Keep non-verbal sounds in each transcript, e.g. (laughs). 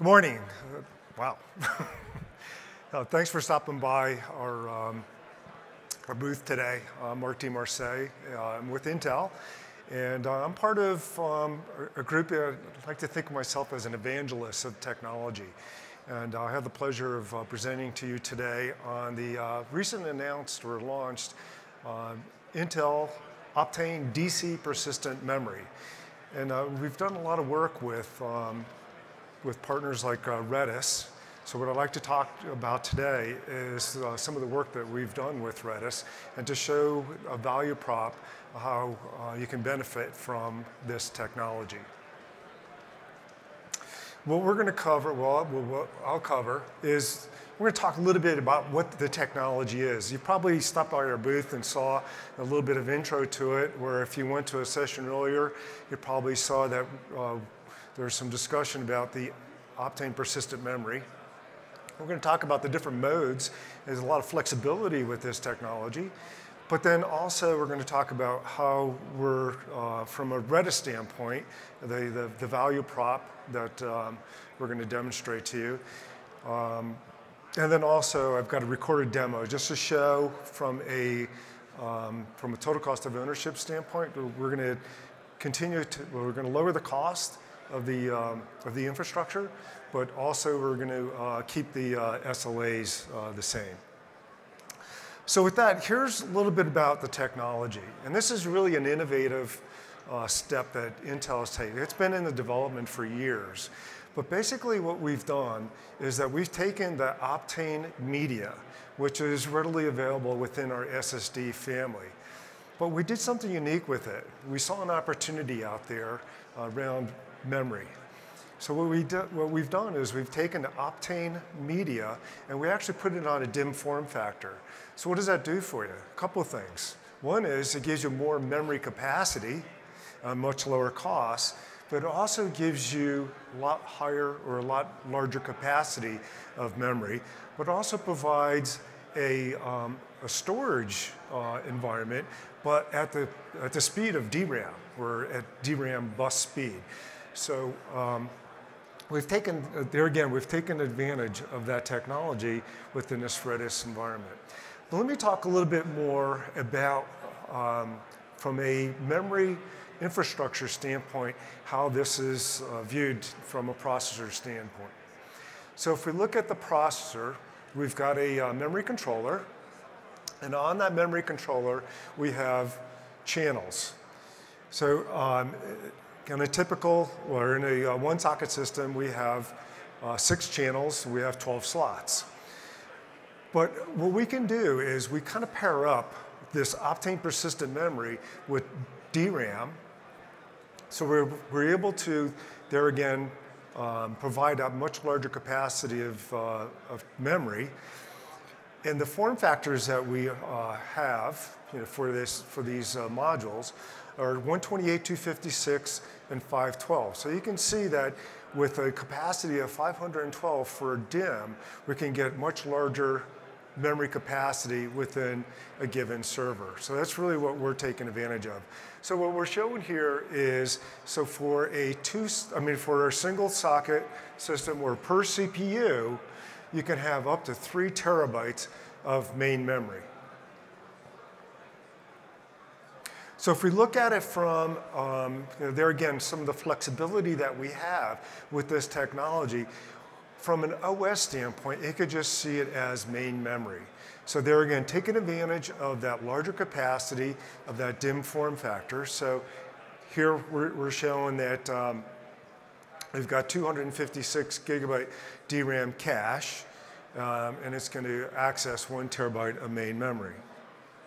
Good morning. Uh, wow. (laughs) uh, thanks for stopping by our, um, our booth today. I'm Mark DeMarcy. Uh, I'm with Intel, and uh, I'm part of um, a group that I like to think of myself as an evangelist of technology. And I have the pleasure of uh, presenting to you today on the uh, recent announced or launched Intel Optane DC persistent memory. And we've done a lot of work with um, with partners like uh, Redis. So what I'd like to talk about today is uh, some of the work that we've done with Redis and to show a value prop how uh, you can benefit from this technology. What we're going to cover, well, what I'll cover is we're going to talk a little bit about what the technology is. You probably stopped by our booth and saw a little bit of intro to it, where if you went to a session earlier, you probably saw that uh, there's some discussion about the Optane persistent memory. We're going to talk about the different modes. There's a lot of flexibility with this technology. But then also we're going to talk about how we're, uh, from a Redis standpoint, the, the, the value prop that um, we're going to demonstrate to you. Um, and then also I've got a recorded demo just to show from a, um, from a total cost of ownership standpoint, we're going to continue to, we're going to lower the cost of the, um, of the infrastructure, but also we're going to uh, keep the uh, SLAs uh, the same. So with that, here's a little bit about the technology. And this is really an innovative uh, step that Intel has taken. It's been in the development for years. But basically what we've done is that we've taken the Optane media, which is readily available within our SSD family. But we did something unique with it. We saw an opportunity out there around memory. So what, we do, what we've done is we've taken the Optane media and we actually put it on a DIMM form factor. So what does that do for you? A couple of things. One is it gives you more memory capacity, uh, much lower cost, but it also gives you a lot higher or a lot larger capacity of memory, but also provides a, um, a storage uh, environment, but at the, at the speed of DRAM, or at DRAM bus speed. So um, we've taken, there again, we've taken advantage of that technology within this Redis environment. But let me talk a little bit more about, um, from a memory infrastructure standpoint, how this is uh, viewed from a processor standpoint. So if we look at the processor, we've got a uh, memory controller, and on that memory controller, we have channels. So um, in a typical, or in a uh, one socket system, we have uh, six channels, we have 12 slots. But what we can do is we kind of pair up this Optane persistent memory with DRAM. So we're, we're able to, there again, um, provide a much larger capacity of, uh, of memory. And the form factors that we uh, have you know, for, this, for these uh, modules are 128, 256, and 512. So you can see that with a capacity of 512 for a DIMM, we can get much larger memory capacity within a given server. So that's really what we're taking advantage of. So what we're showing here is, so for a two, I mean, for a single socket system or per CPU, you can have up to three terabytes of main memory. So if we look at it from, um, you know, there again, some of the flexibility that we have with this technology, from an OS standpoint, it could just see it as main memory. So there again, taking advantage of that larger capacity of that DIMM form factor. So here we're, we're showing that um, we've got 256 gigabyte DRAM cache, um, and it's going to access one terabyte of main memory,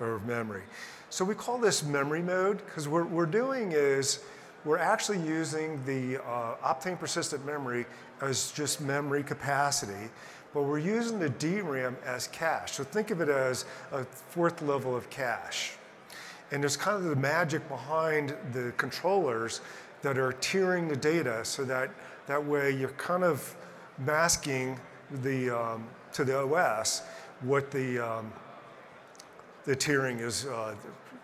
or memory. So we call this memory mode because what we're doing is we're actually using the uh, Optane persistent memory as just memory capacity, but we're using the DRAM as cache. So think of it as a fourth level of cache. And there's kind of the magic behind the controllers that are tiering the data so that that way you're kind of masking the, um, to the OS what the, um, the tiering is, uh,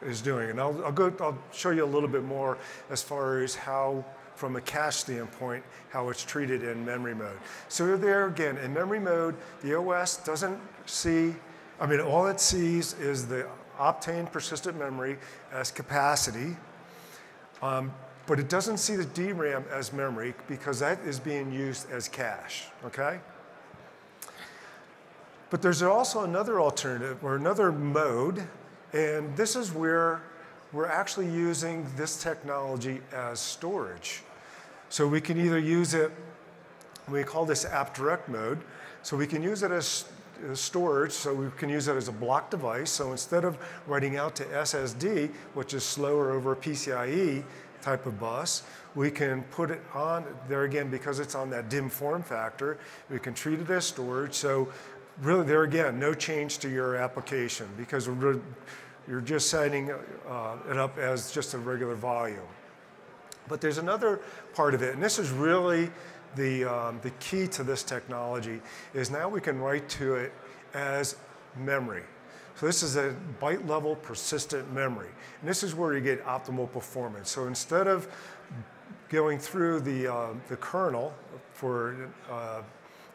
is doing. And I'll, I'll, go, I'll show you a little bit more as far as how from a cache standpoint, how it's treated in memory mode. So there again, in memory mode, the OS doesn't see, I mean, all it sees is the Optane persistent memory as capacity, um, but it doesn't see the DRAM as memory because that is being used as cache, okay? But there's also another alternative or another mode, and this is where we're actually using this technology as storage. So we can either use it, we call this app direct mode, so we can use it as, storage, so we can use it as a block device. So instead of writing out to SSD, which is slower over a PCIe type of bus, we can put it on there again because it's on that DIMM form factor. We can treat it as storage. So really there again, no change to your application because you're just setting uh, it up as just a regular volume. But there's another part of it, and this is really the, um, the key to this technology, is now we can write to it as memory. So this is a byte level persistent memory. And this is where you get optimal performance. So instead of going through the, uh, the kernel for uh,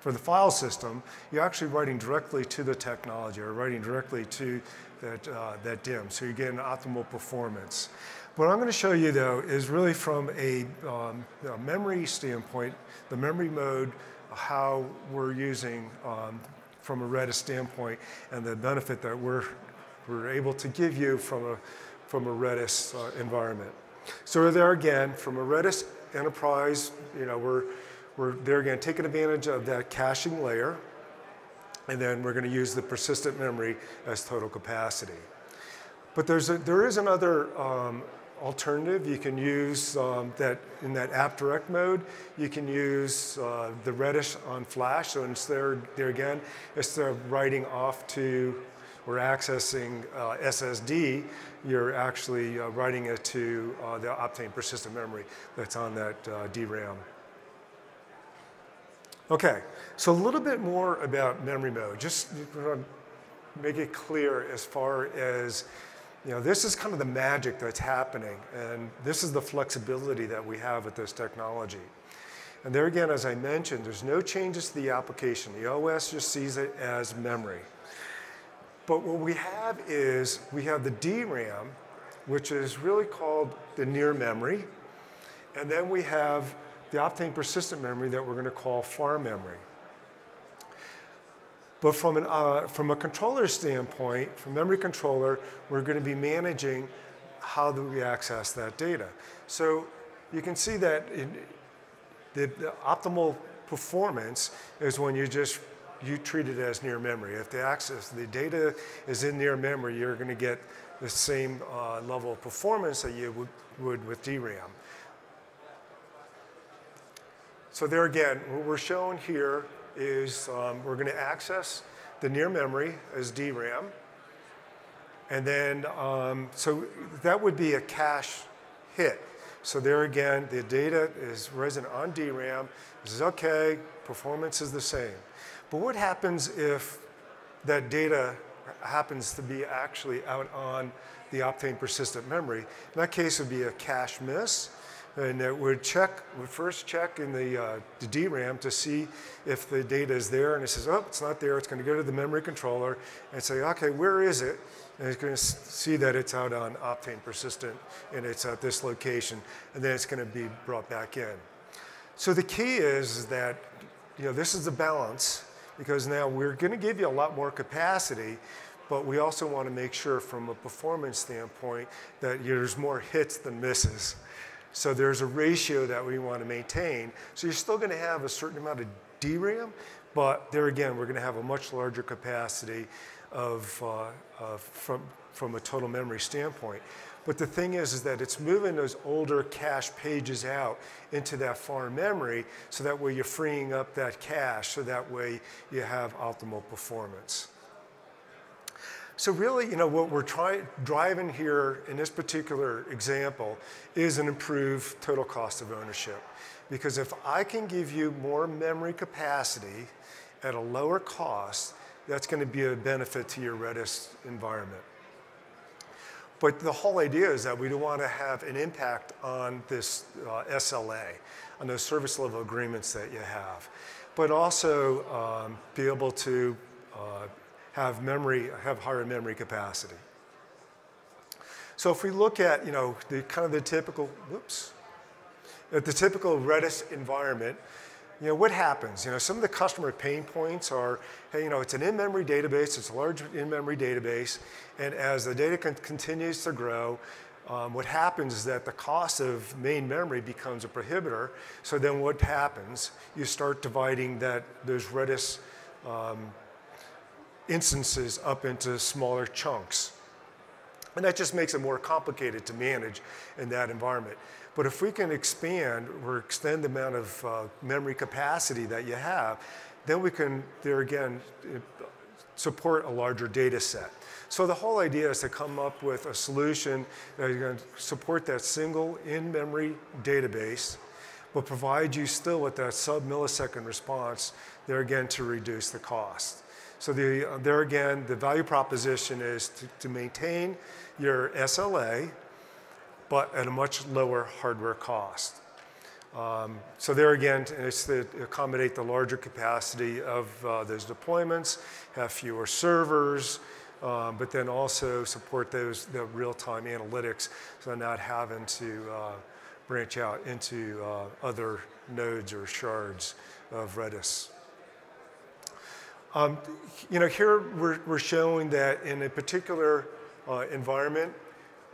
for the file system, you're actually writing directly to the technology or writing directly to that, uh, that DIMM. So you get an optimal performance. What I'm going to show you though is really from a, um, a memory standpoint, the memory mode, how we're using um, from a Redis standpoint and the benefit that we're, we're able to give you from a, from a Redis uh, environment. So there again, from a Redis enterprise, you know, we're we're there again taking advantage of that caching layer, and then we're going to use the persistent memory as total capacity. But there's a, there is another um, alternative. You can use um, that in that app direct mode. You can use uh, the Redis on flash. So instead, there again, instead of writing off to or accessing uh, SSD, you're actually uh, writing it to uh, the Optane persistent memory that's on that uh, DRAM. Okay, so a little bit more about memory mode, just make it clear as far as, you know, this is kind of the magic that's happening, and this is the flexibility that we have with this technology. And there again, as I mentioned, there's no changes to the application. The OS just sees it as memory. But what we have is, we have the DRAM, which is really called the near memory, and then we have the Optane persistent memory that we're going to call FAR memory. But from, an, uh, from a controller standpoint, from memory controller, we're going to be managing how do we access that data. So you can see that the, the optimal performance is when you just you treat it as near memory. If the access, the data is in near memory, you're going to get the same uh, level of performance that you would, would with DRAM. So there again, what we're showing here is um, we're going to access the near memory as DRAM. And then, um, so that would be a cache hit. So there again, the data is resident on DRAM. This is okay, performance is the same. But what happens if that data happens to be actually out on the Optane persistent memory? In that case, it would be a cache miss and it would check, would first check in the, uh, the DRAM to see if the data is there, and it says, oh, it's not there, it's going to go to the memory controller and say, okay, where is it? And it's going to see that it's out on Optane persistent and it's at this location, and then it's going to be brought back in. So the key is that, you know, this is the balance because now we're going to give you a lot more capacity, but we also want to make sure from a performance standpoint that there's more hits than misses. So there's a ratio that we want to maintain. So you're still going to have a certain amount of DRAM, but there again, we're going to have a much larger capacity of, uh, from, from a total memory standpoint. But the thing is, is that it's moving those older cache pages out into that farm memory so that way you're freeing up that cache so that way you have optimal performance. So really, you know, what we're trying driving here in this particular example is an improved total cost of ownership. Because if I can give you more memory capacity at a lower cost, that's going to be a benefit to your Redis environment. But the whole idea is that we don't want to have an impact on this uh, SLA, on those service level agreements that you have, but also um, be able to uh, have memory, have higher memory capacity. So if we look at, you know, the kind of the typical, whoops, at the typical Redis environment, you know, what happens? You know, some of the customer pain points are, hey, you know, it's an in-memory database, it's a large in-memory database, and as the data con continues to grow, um, what happens is that the cost of main memory becomes a prohibitor. So then what happens? You start dividing that those Redis um, instances up into smaller chunks. And that just makes it more complicated to manage in that environment. But if we can expand or extend the amount of uh, memory capacity that you have, then we can, there again, support a larger data set. So the whole idea is to come up with a solution that is going to support that single in-memory database, but provide you still with that sub-millisecond response, there again to reduce the cost. So the, uh, there again, the value proposition is to, to maintain your SLA, but at a much lower hardware cost. Um, so there again, it's to accommodate the larger capacity of uh, those deployments, have fewer servers, um, but then also support those the real-time analytics, so not having to uh, branch out into uh, other nodes or shards of Redis. Um, you know, here we're, we're showing that in a particular uh, environment,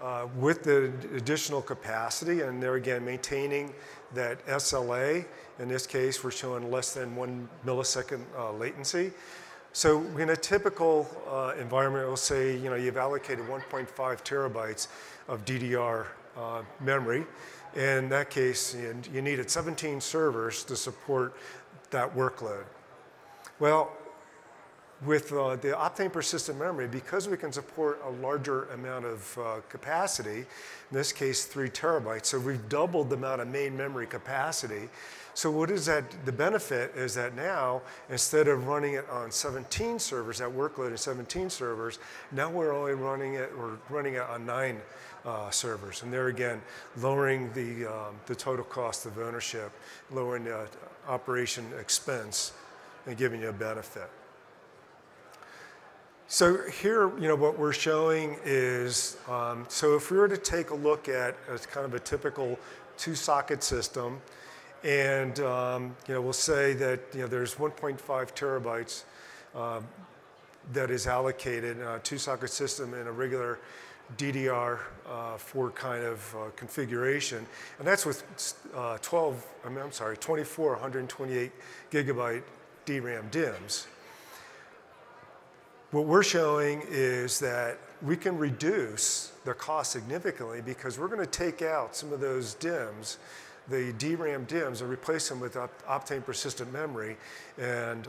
uh, with the additional capacity, and there again, maintaining that SLA. In this case, we're showing less than one millisecond uh, latency. So in a typical uh, environment, we'll say, you know, you've allocated 1.5 terabytes of DDR uh, memory. In that case, you, you needed 17 servers to support that workload. Well, with uh, the Optane persistent memory, because we can support a larger amount of uh, capacity, in this case three terabytes, so we've doubled the amount of main memory capacity. So what is that, the benefit is that now, instead of running it on 17 servers, that workload of 17 servers, now we're only running it, we're running it on nine uh, servers. And there again, lowering the, um, the total cost of ownership, lowering the operation expense, and giving you a benefit. So here, you know, what we're showing is, um, so if we were to take a look at a kind of a typical two-socket system, and um, you know, we'll say that you know there's 1.5 terabytes uh, that is allocated in a two-socket system in a regular DDR4 uh, kind of uh, configuration, and that's with uh, 12, I mean, I'm sorry, 24 128 gigabyte DRAM DIMMs. What we're showing is that we can reduce the cost significantly because we're going to take out some of those DIMMs, the DRAM DIMMs, and replace them with Optane persistent memory and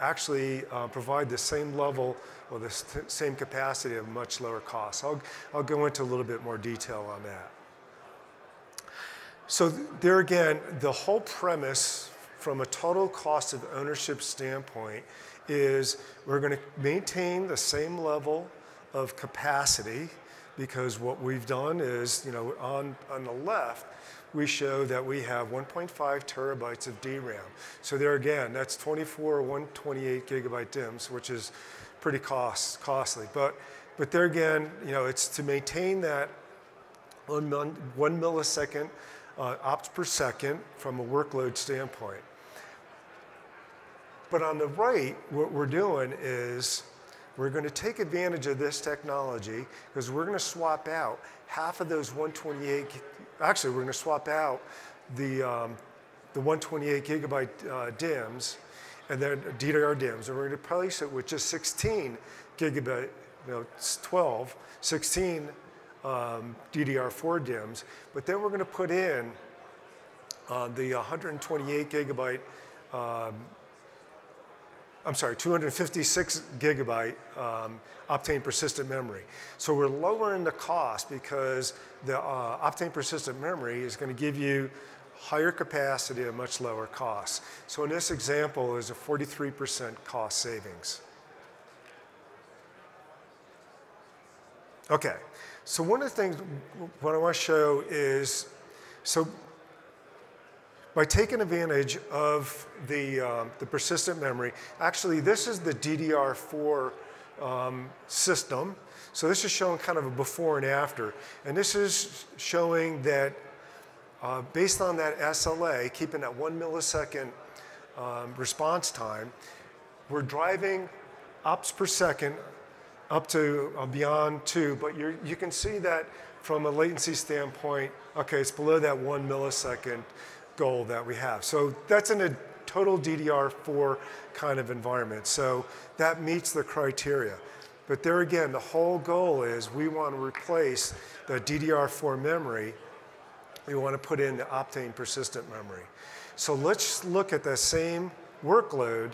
actually uh, provide the same level or the same capacity at much lower cost. I'll, I'll go into a little bit more detail on that. So there again, the whole premise from a total cost of ownership standpoint is we're going to maintain the same level of capacity because what we've done is, you know, on, on the left, we show that we have 1.5 terabytes of DRAM. So there again, that's 24 or 128 gigabyte DIMMs, which is pretty cost, costly. But, but there again, you know, it's to maintain that one, millisecond uh, ops per second from a workload standpoint. But on the right, what we're doing is we're going to take advantage of this technology because we're going to swap out half of those 128, actually we're going to swap out the, um, the 128 gigabyte uh, DIMMs and then DDR DIMMs, and we're going to replace it with just 16 gigabit, you know, 12, 16 um, DDR4 DIMMs, but then we're going to put in uh, the 128 gigabyte um, I'm sorry, 256 gigabyte um, Optane persistent memory. So we're lowering the cost because the uh, Optane persistent memory is going to give you higher capacity at much lower cost. So in this example is a 43% cost savings. Okay, so one of the things what I want to show is, so by taking advantage of the, um, the persistent memory, actually this is the DDR4 um, system. So this is showing kind of a before and after. And this is showing that uh, based on that SLA, keeping that one millisecond um, response time, we're driving ops per second up to uh, beyond two, but you can see that from a latency standpoint, okay, it's below that one millisecond goal that we have. So that's in a total DDR4 kind of environment. So that meets the criteria. But there again, the whole goal is we want to replace the DDR4 memory. We want to put in the Optane persistent memory. So let's look at the same workload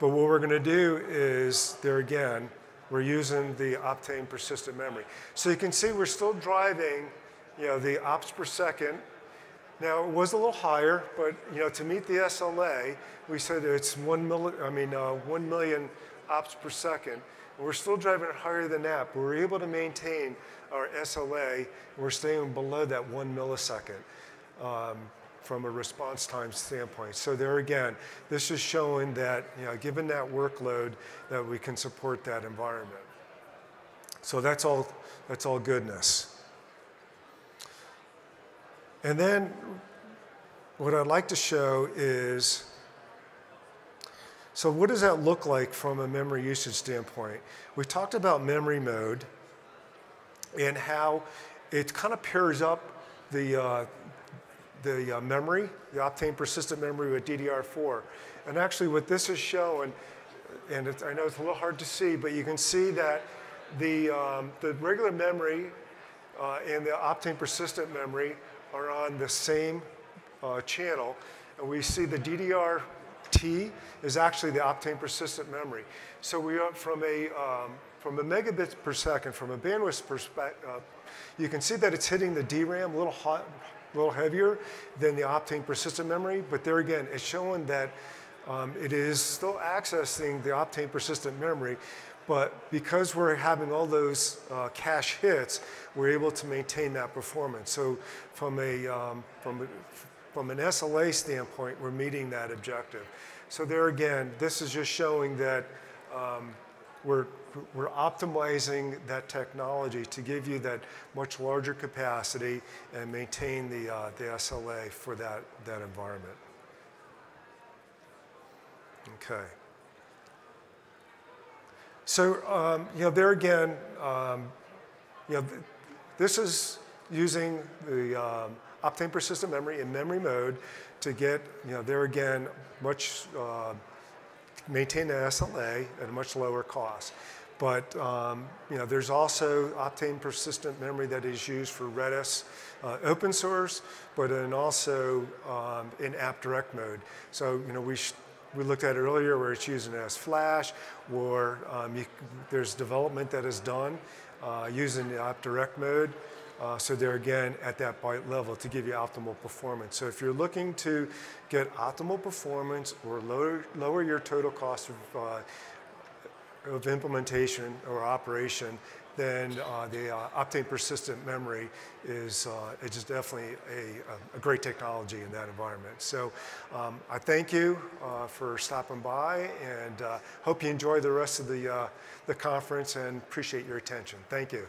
But what we're going to do is, there again, we're using the Optane persistent memory. So you can see we're still driving you know, the ops per second. Now, it was a little higher, but you know, to meet the SLA, we said it's one, milli, I mean, uh, 1 million ops per second. We're still driving it higher than that, but we're able to maintain our SLA, we're staying below that one millisecond. Um, from a response time standpoint. So there again, this is showing that, you know, given that workload, that we can support that environment. So that's all, that's all goodness. And then what I'd like to show is, so what does that look like from a memory usage standpoint? We talked about memory mode and how it kind of pairs up the, uh, the uh, memory, the Optane persistent memory with DDR4. And actually what this is showing, and I know it's a little hard to see, but you can see that the, um, the regular memory uh, and the Optane persistent memory are on the same uh, channel. And we see the DDR-T is actually the Optane persistent memory. So we are from a, um, from a megabits per second, from a bandwidth perspective, uh, you can see that it's hitting the DRAM a little hot, a little heavier than the Optane persistent memory, but there again, it's showing that um, it is still accessing the Optane persistent memory, but because we're having all those uh, cache hits, we're able to maintain that performance. So from, a, um, from, from an SLA standpoint, we're meeting that objective. So there again, this is just showing that um, we're, we're optimizing that technology to give you that much larger capacity and maintain the, uh, the SLA for that, that environment. Okay. So, um, you know, there again, um, you know, th this is using the um, Optane persistent memory in memory mode to get, you know, there again, much uh, maintain the SLA at a much lower cost. But um, you know, there's also Optane persistent memory that is used for Redis uh, open source, but then also um, in app direct mode. So you know, we, we looked at earlier where it's using as flash, or um, you, there's development that is done uh, using the app direct mode. Uh, so they're again at that byte level to give you optimal performance. So if you're looking to get optimal performance or lower, lower your total cost of, uh, of implementation or operation, then uh, the uh, Optane persistent memory is, uh, is definitely a, a, great technology in that environment. So um, I thank you uh, for stopping by and uh, hope you enjoy the rest of the, uh, the conference and appreciate your attention. Thank you.